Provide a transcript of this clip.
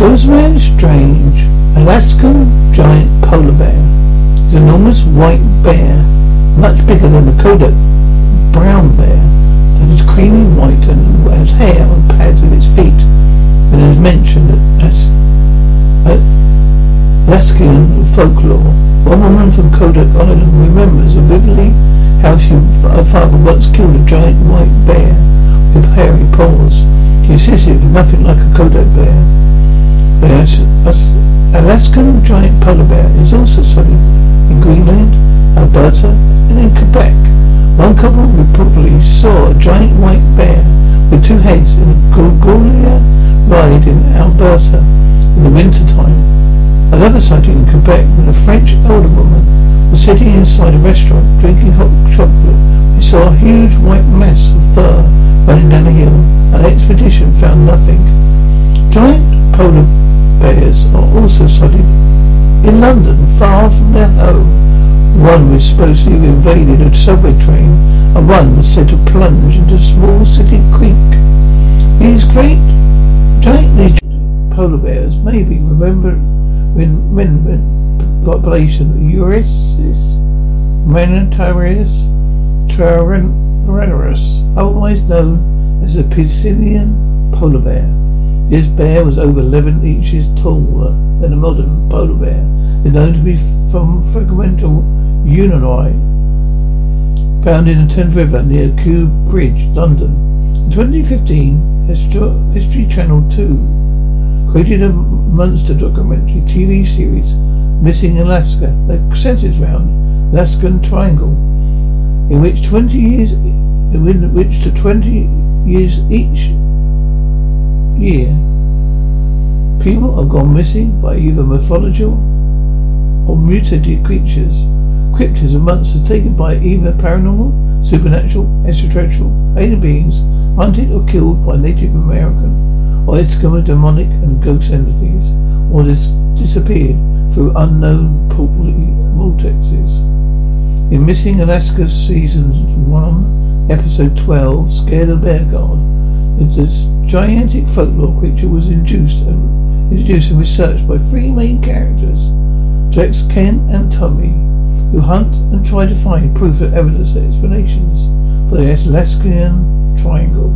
Ghostman Strange, Alaskan giant polar bear. His enormous white bear, much bigger than the Kodiak brown bear, that is creamy white and has hair on pads of its feet. And it is mentioned as Alaskan folklore. One woman from Kodiak Island remembers vividly how she, her father once killed a giant white bear with hairy paws. He insisted it was nothing like a Kodiak bear. Yes, Alaskan giant polar bear is also studied in Greenland, Alberta, and in Quebec. One couple reportedly saw a giant white bear with two heads in a Gogolia ride in Alberta in the winter time. Another sighting in Quebec when a French elder woman was sitting inside a restaurant drinking hot chocolate. We saw a huge white mass of fur running down a hill. An expedition found nothing. Giant polar bears are also sighted in London, far from their home. One was supposed to have invaded a subway train, and one was said to plunge into a small city creek. These great, giant polar bears may be remembered when, when population Ursus Maritimus Tyrannus, otherwise known as the Pleistocene polar bear. This bear was over 11 inches taller than a modern polar bear. Is known to be from fragmental unionite found in the Thames River near Kew Bridge, London. In 2015, History Channel 2 created a monster documentary TV series, Missing Alaska, that centers around Alaskan Triangle, in which 20 years, in which the 20 years each year, people have gone missing by either mythological or mutated creatures. Cryptids and monsters taken by either paranormal, supernatural, extraterrestrial, alien beings, hunted or killed by Native American or Eskimo demonic and ghost entities, or dis- disappeared through unknown portly vortexes. In Missing Alaska Season 1, Episode 12, Scare the Bear God, this gigantic folklore creature was introduced and, introduced and researched by three main characters, Jax, Ken, and Tommy, who hunt and try to find proof of evidence and explanations for the Alaskan Triangle.